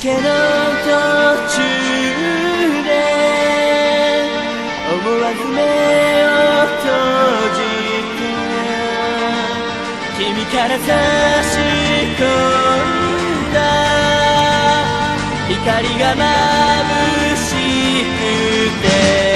けの途中で思わず目を閉じて君から差し込んだ光が眩しくて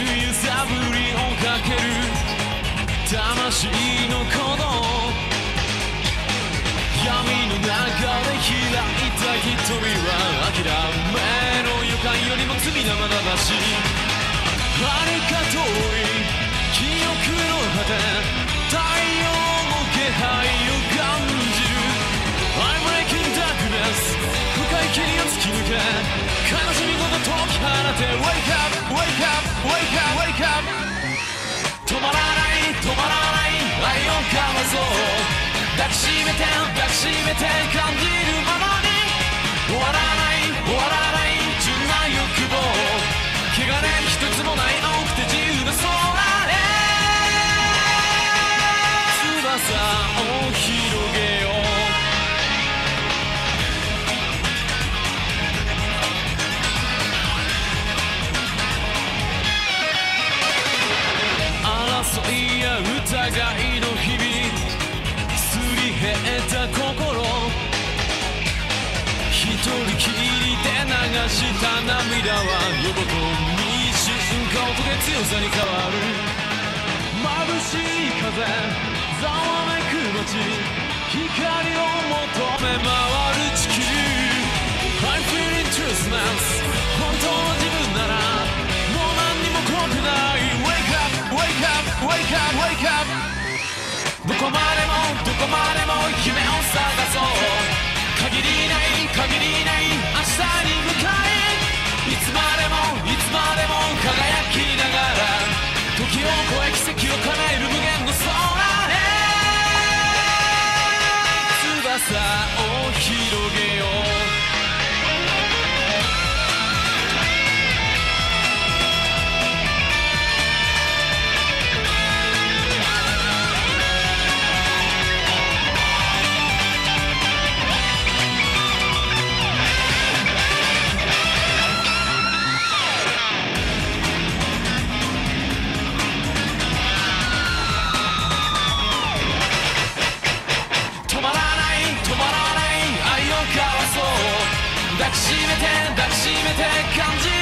揺さぶりをかける魂の鼓動闇の中で開いた瞳は諦めの予感よりも罪なまなだし遥か遠い記憶の果て太陽の気配を感じる I'm breaking darkness 深い霧を突き抜け悲しみごと放て Wake up, wake up, wake up, wake up 止まらない止まらない愛を交わそう抱きしめて抱きしめて感じるままに。終わらない終わらない純な欲望。汚れ一つもない青くて自由な空へ翼を広顔とで強さに変わる眩しい風ざわめく街光を求め回る地球 I'm feeling truthless 本当の自分ならもう何にも怖くない。Wake up, wake up, wake up, wake up どこまでもどこまでも夢を探そう限りない限りない明日に向かいいつまでもいつまでも輝き。を叶える無限めて抱きしめて感じる。